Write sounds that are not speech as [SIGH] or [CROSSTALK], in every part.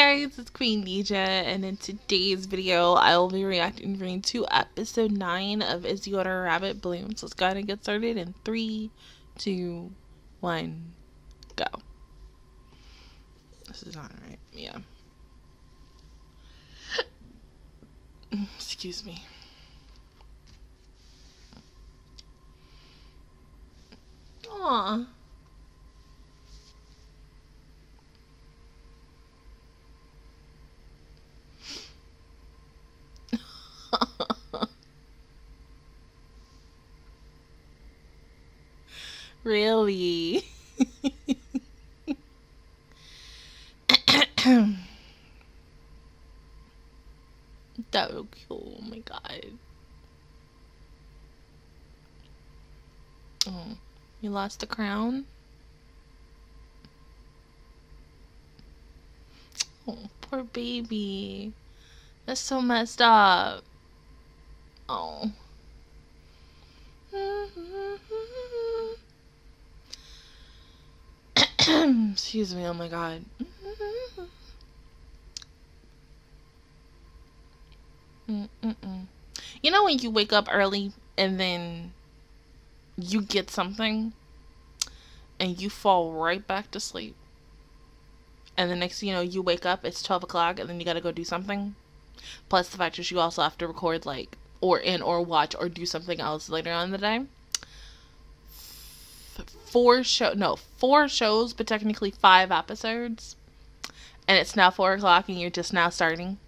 guys, it's Queendija, and in today's video, I will be reacting to episode 9 of Is Your Rabbit Bloom. So Let's go ahead and get started in 3, 2, 1, go. This is not right, yeah. [LAUGHS] Excuse me. Aww. Really? that would cool. Oh my god. Oh, you lost the crown? Oh, poor baby. That's so messed up. Oh. Excuse me, oh my god. Mm-mm-mm. You know when you wake up early and then you get something and you fall right back to sleep? And the next you know, you wake up, it's 12 o'clock, and then you gotta go do something? Plus the fact that you also have to record, like, or in or watch or do something else later on in the day. Four show no, four shows, but technically five episodes. And it's now four o'clock and you're just now starting.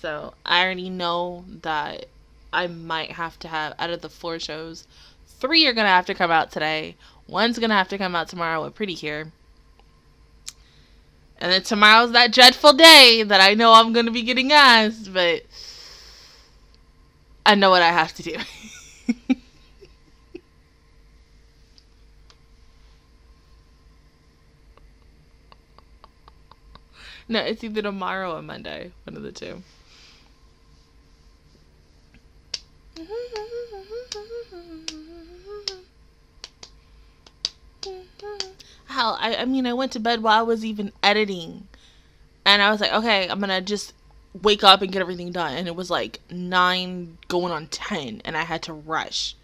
So I already know that I might have to have out of the four shows, three are gonna have to come out today. One's gonna have to come out tomorrow with Pretty Cure. And then tomorrow's that dreadful day that I know I'm gonna be getting asked, but I know what I have to do. [LAUGHS] no, it's either tomorrow or Monday. One of the two. Hell, I, I mean, I went to bed while I was even editing. And I was like, okay, I'm to just wake up and get everything done. And it was like 9 going on 10. And I had to rush.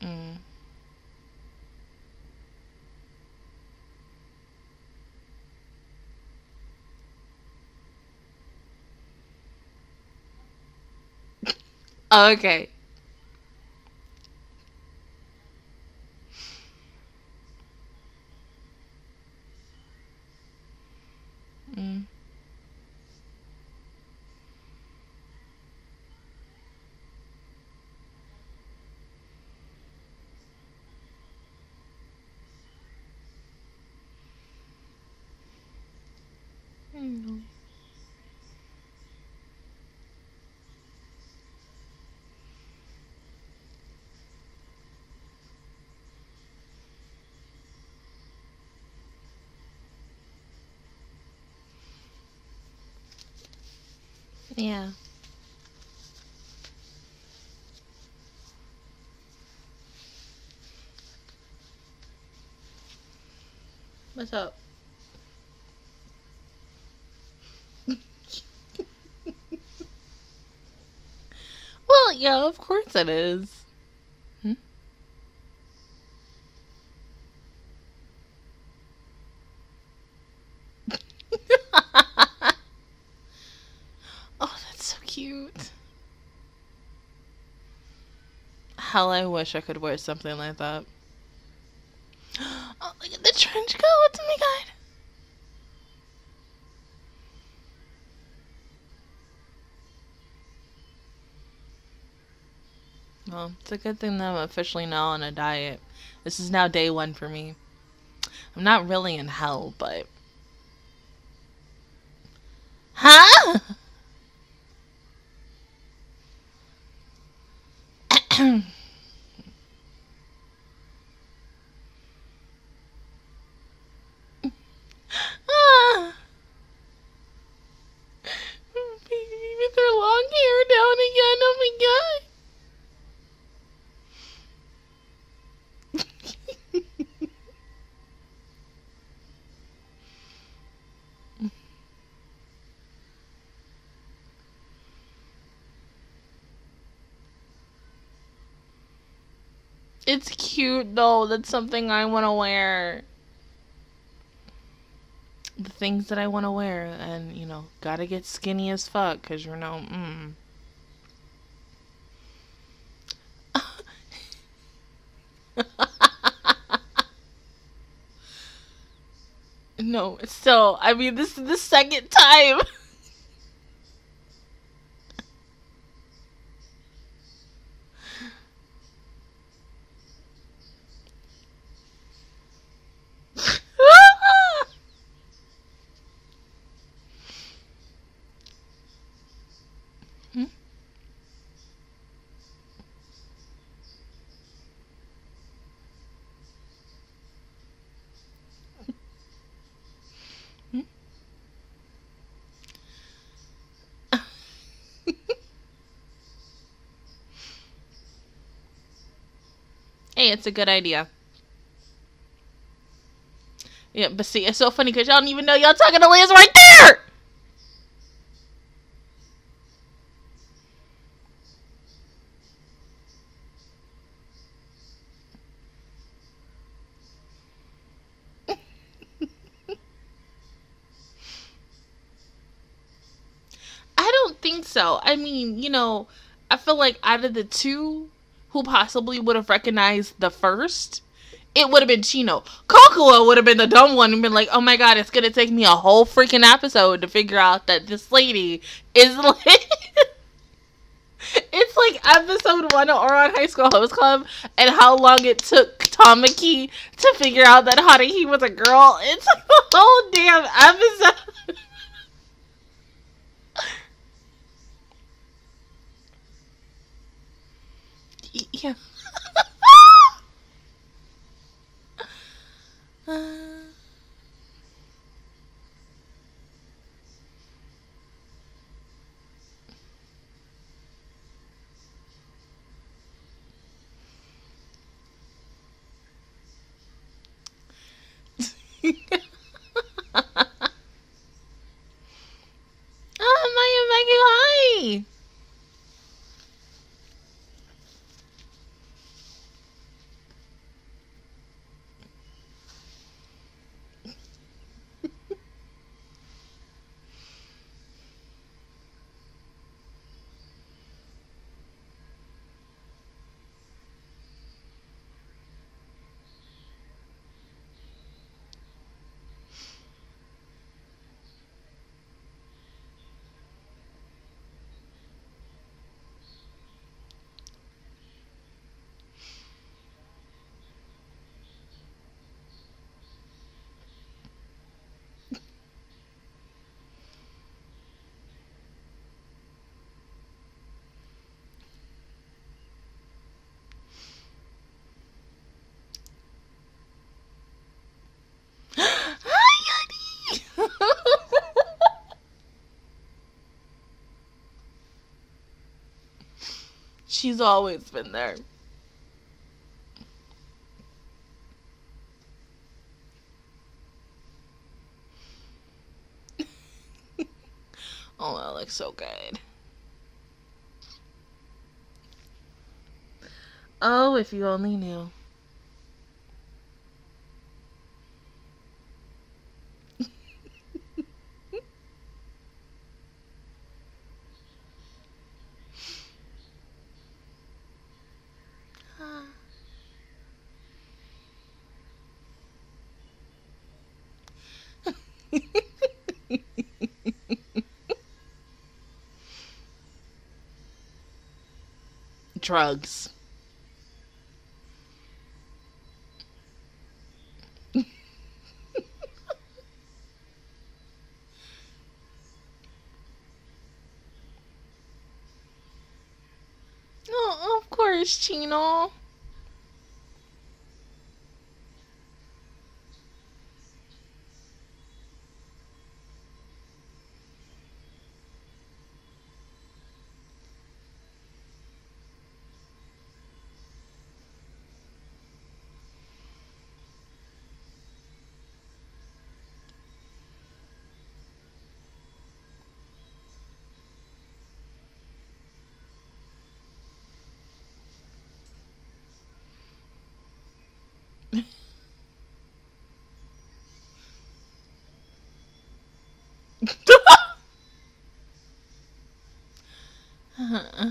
Mm. Okay. Mm. Yeah. What's up? [LAUGHS] well, yeah, of course it is. Hmm? oh, that's so cute. Hell, I wish I could wear something like that. Oh, look at the trench coat. Oh my god. Well, it's a good thing that I'm officially now on a diet. This is now day one for me. I'm not really in hell, but... Huh? ah. Baby with her long hair down again. Oh my god. It's cute though. That's something I want to wear. The things that I want to wear, and you know, gotta get skinny as fuck, cause you know, mm. [LAUGHS] no, so I mean, this is the second time. [LAUGHS] Hey, it's a good idea. Yeah, but see, it's so funny because y'all don't even know y'all talking to Rize right there! [LAUGHS] I don't think so. I mean, you know, I feel like out of the two, who possibly would have recognized the first, it would have been Chino. Cocoa would have been the dumb one and been like, oh my god, it's gonna take me a whole freaking episode to figure out that this lady is [LAUGHS] like. it's like episode one of Ouran High School Host Club and how long it took Tamaki to figure out that Haruhi was a girl. It's a [LAUGHS] whole damn episode. Yeah. oh, [LAUGHS] [LAUGHS] She's always been there. [LAUGHS] Oh, that looks so good. Oh, if you only knew. Drugs. [LAUGHS] Oh, of course, Chino. Uh-huh.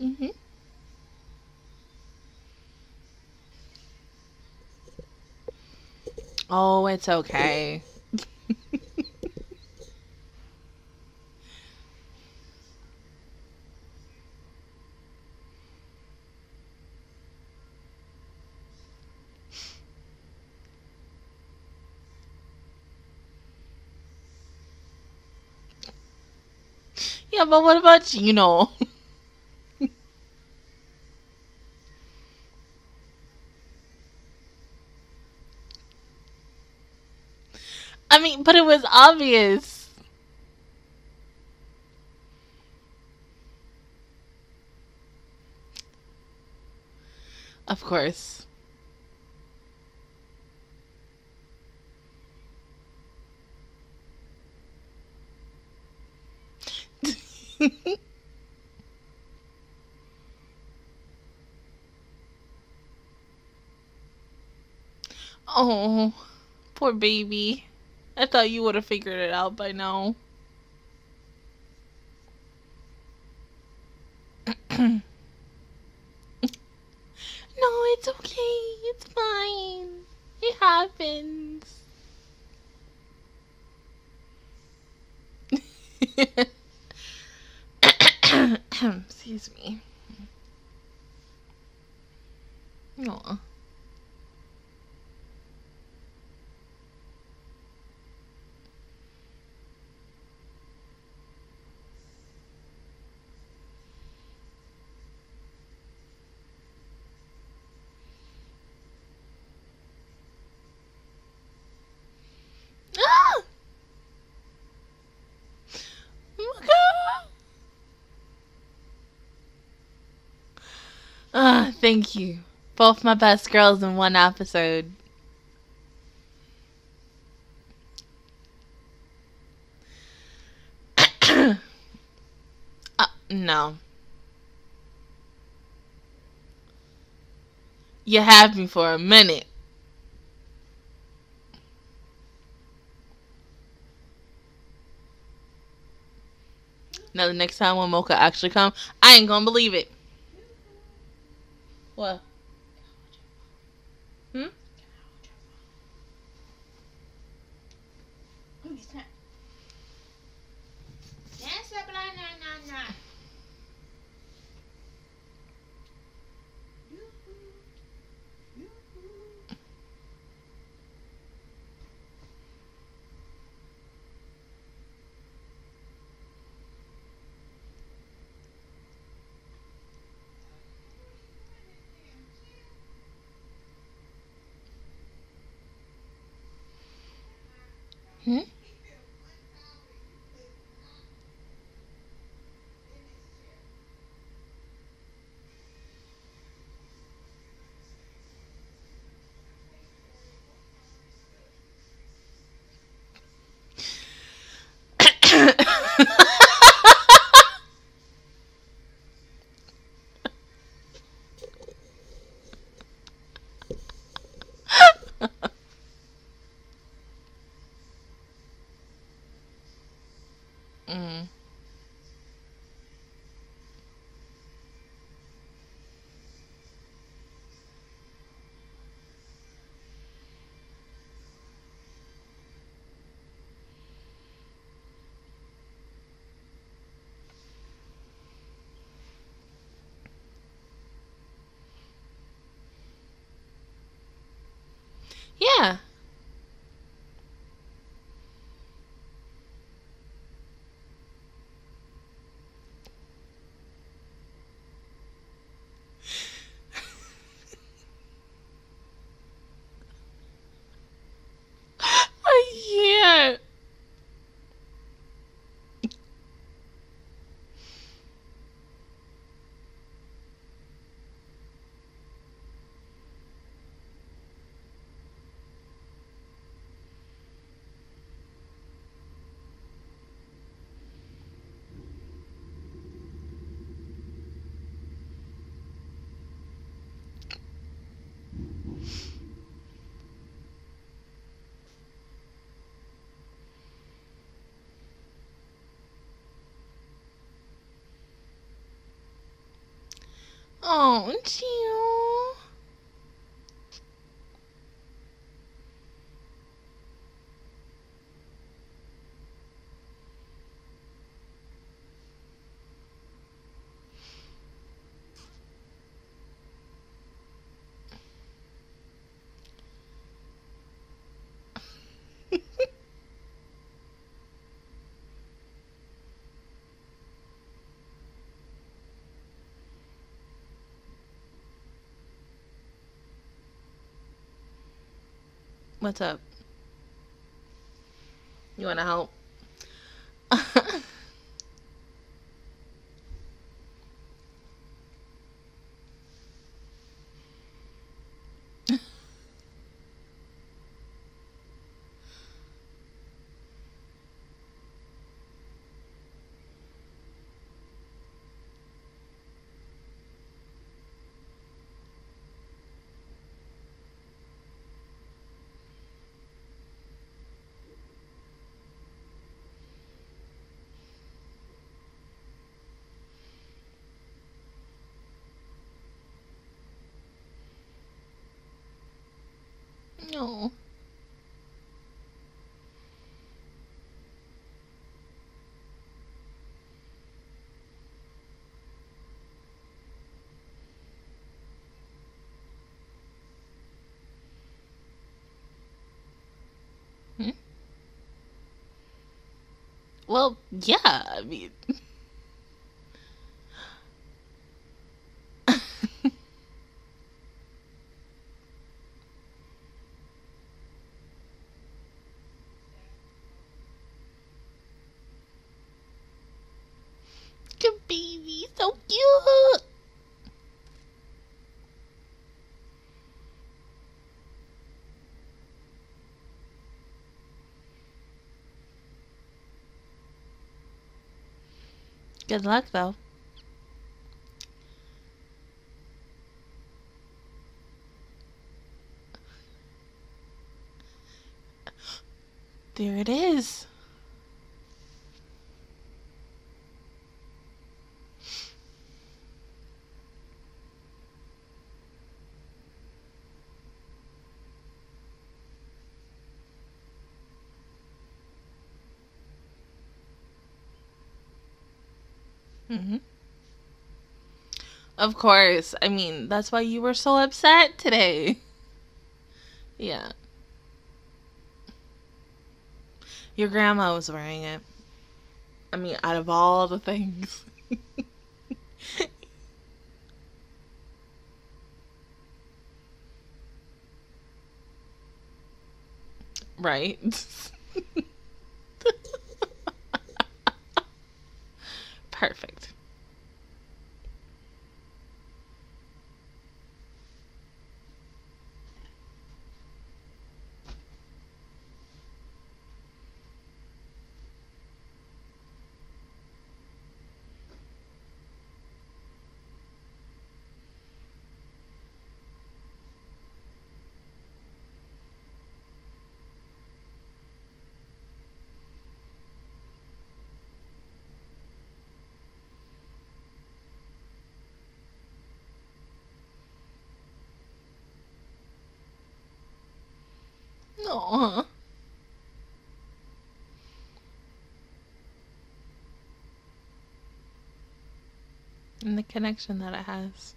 Mhm. Oh, it's okay. Yeah, but what about you know? [LAUGHS] I mean, but it was obvious. Of course. Oh, poor baby. I thought you would have figured it out by now. [COUGHS] no, it's okay. It's fine. It happens. [COUGHS] [COUGHS] Excuse me. Aw. Ah! Oh my God. Ah, thank you. Both my best girls in one episode. [COUGHS] uh, no. You have me for a minute. Now the next time when Mocha actually come, I ain't gonna believe it. What? Hmm? Hmm? Yeah. I can't. Oh, Gio. What's up? You want to help? No. Hmm? Well, yeah, I mean. [LAUGHS] Good baby, so cute. Good luck, though. There it is. Hmm Of course. I mean, that's why you were so upset today. [LAUGHS] Yeah. Your grandma was wearing it. I mean, out of all the things. [LAUGHS] right? [LAUGHS] Perfect. No. [LAUGHS] And the connection that it has.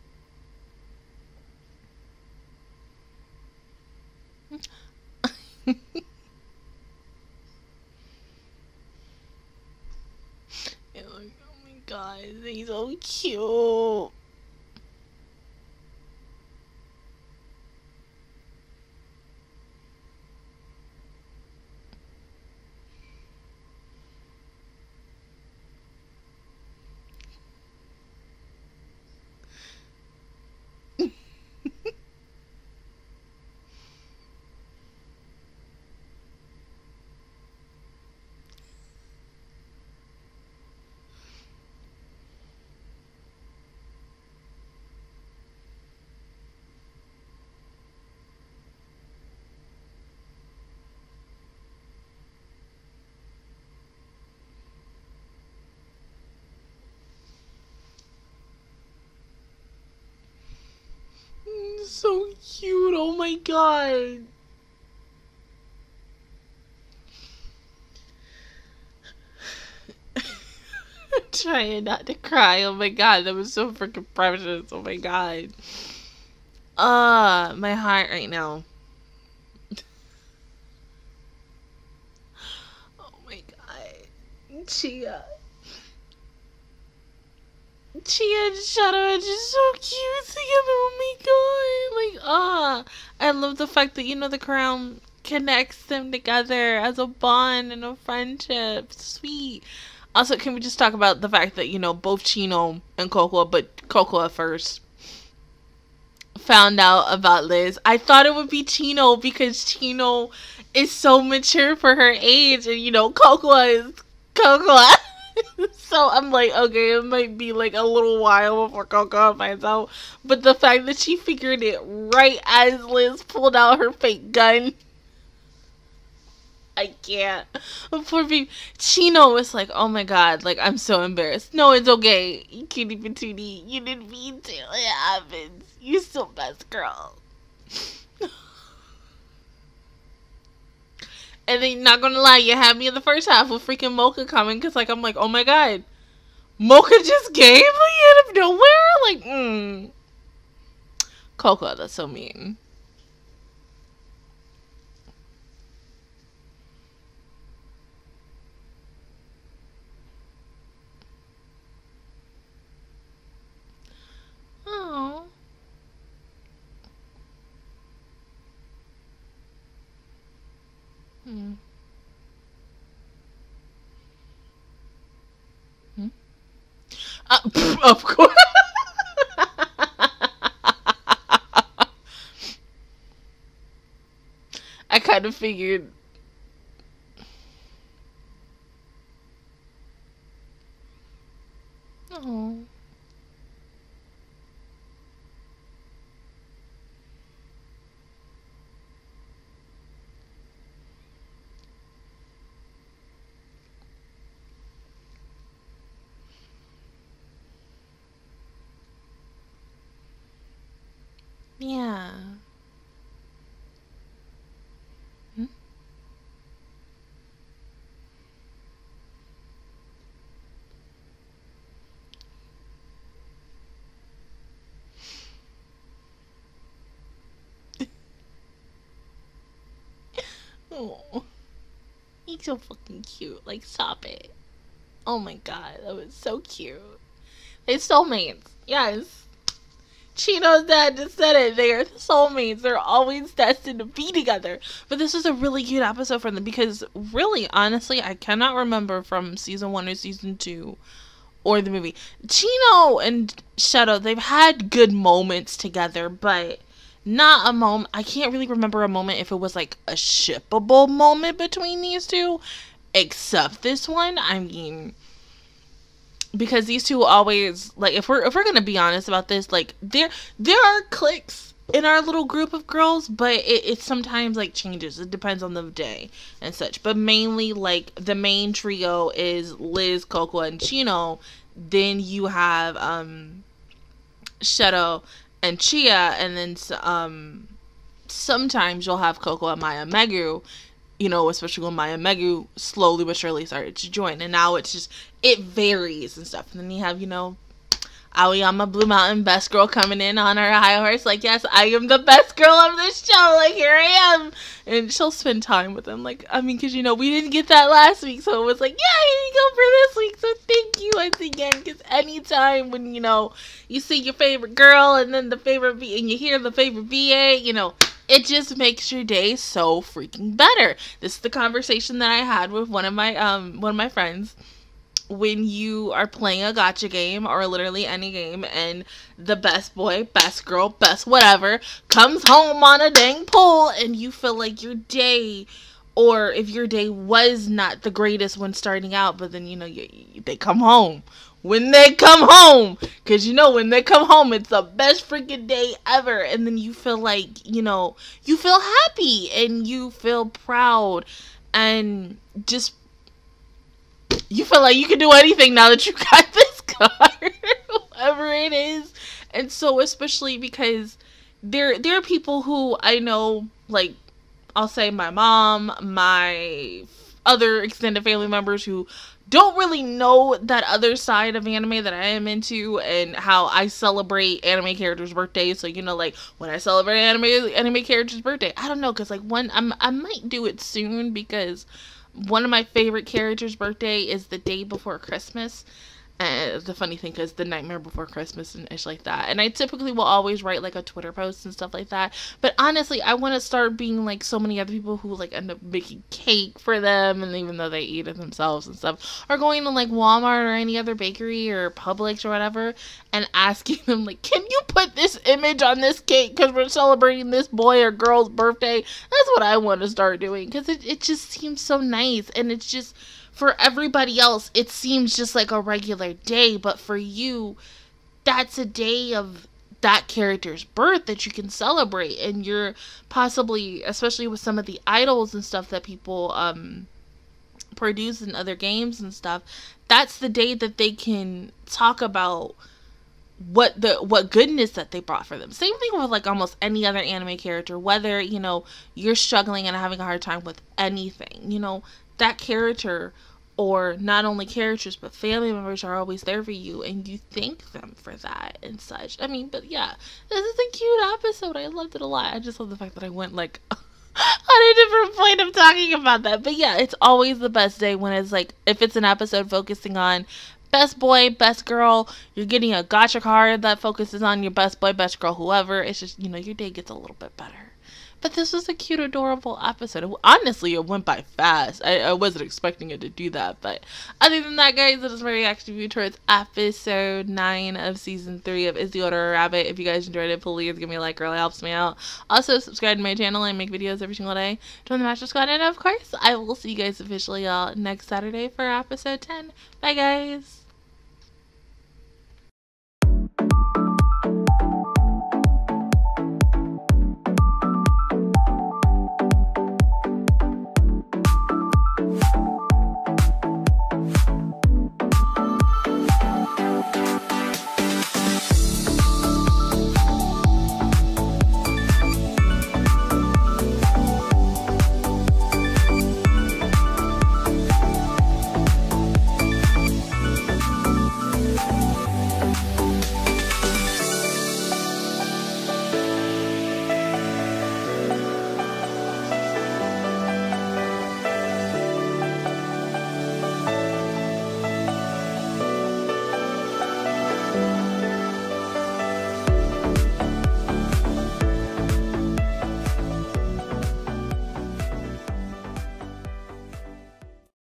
Oh my god, he's so cute. My god. [LAUGHS] trying not to cry. Oh my god, that was so freaking precious. Oh my god. Uh, my heart right now. [LAUGHS] oh my god. Chiya. Chiya and Sharo are just so cute together. Oh my god. Like, ah. I love the fact that, you know, the crown connects them together as a bond and a friendship. Sweet. Also, can we just talk about the fact that, you know, both Chino and Coco, but Coco at first, found out about Rize. I thought it would be Chino because Chino is so mature for her age, and, you know, Coco is Coco. [LAUGHS] [LAUGHS] so I'm like, okay, it might be like a little while before Coco finds out. But the fact that she figured it right as Rize pulled out her fake gun. I can't. [LAUGHS] Poor baby. Chino was like, oh my god, like, I'm so embarrassed. No, it's okay. You can't even 2D. You didn't mean to. It happens. You're still best girl. [LAUGHS] and then, not gonna lie, you had me in the first half with freaking Mocha coming, because, like, I'm like, oh my god. Mocha just came, out of nowhere? Like, mm. Coco, that's so mean. Oh. Hmm. Hmm? Uh, pff, [LAUGHS] of course. [LAUGHS] I kind of figured. Oh. Yeah. Hmm? oh, he's so fucking cute. Like, stop it. Oh my god, that was so cute. They're soulmates. Yes. Chino's dad just said it. They are soulmates. They're always destined to be together. But this was a really cute episode for them because, really, honestly, I cannot remember from season one or season two or the movie. Chino and Sharo, they've had good moments together, but not a moment. I can't really remember a moment if it was like a shippable moment between these two, except this one. I mean, because these two always like if we're if we're gonna be honest about this like there there are cliques in our little group of girls but it, it sometimes like changes it depends on the day and such but mainly like the main trio is rize coco and chino then you have um sharo and chiya and then um sometimes you'll have coco and maya megu you know, especially when Maya Megu slowly but surely started to join. And now it's just, it varies and stuff. And then you have, you know, Aoyama Blue Mountain, best girl coming in on her high horse. Like, yes, I am the best girl of this show. Like, here I am. And she'll spend time with them. Like, I mean, because, you know, we didn't get that last week. So it was like, yeah, here you go for this week. So thank you once again. Because anytime when, you know, you see your favorite girl and then the favorite, V- and you hear the favorite VA, you know, it just makes your day so freaking better. This is the conversation that I had with one of my um one of my friends when you are playing a gacha game or literally any game and the best boy, best girl, best whatever comes home on a dang pole and you feel like your day or if your day was not the greatest when starting out but then you know you, you, they come home when they come home. Because you know, when they come home, it's the best freaking day ever. And then you feel like, you know, you feel happy and you feel proud and just. You feel like you can do anything now that you [LAUGHS] got this car, whatever it is. And so, especially because there there are people who I know like I'll say my mom, my other extended family members who don't really know that other side of anime that I am into and how I celebrate anime characters' birthdays. So you know, like when I celebrate anime anime characters' birthday, I don't know because like one I'm I might do it soon because one of my favorite characters' birthday is the day before Christmas. And the funny thing is the nightmare before Christmas and ish like that. And I typically will always write like a Twitter post and stuff like that. But honestly, I want to start being like so many other people who like end up making cake for them, and even though they eat it themselves and stuff, are going to like Walmart or any other bakery or Publix or whatever, and asking them like, "Can you put this image on this cake because we're celebrating this boy or girl's birthday?" That's what I want to start doing because it it just seems so nice, and it's just for everybody else, it seems just like a regular day, but for you, that's a day of that character's birth that you can celebrate and you're possibly especially with some of the idols and stuff that people um produce in other games and stuff that's the day that they can talk about what the what goodness that they brought for them. Same thing with like almost any other anime character, whether, you know, you're struggling and having a hard time with anything, you know, that character or not only characters but family members are always there for you and you thank them for that and such. I mean, but yeah, this is a cute episode. I loved it a lot. I just love the fact that I went like [LAUGHS] on a different point of talking about that. But yeah, it's always the best day when it's like if it's an episode focusing on best boy, best girl, you're getting a gacha card that focuses on your best boy, best girl, whoever. It's just, you know, your day gets a little bit better. But this was a cute, adorable episode. Honestly, it went by fast. I, I wasn't expecting it to do that. But other than that, guys, that is my reaction view towards episode 9 of season 3 of Is the Order a Rabbit. If you guys enjoyed it, please give me a like. Really helps me out. Also, subscribe to my channel. I make videos every single day. Join the Master Squad. And of course, I will see you guys officially all next Saturday for episode 10. Bye, guys.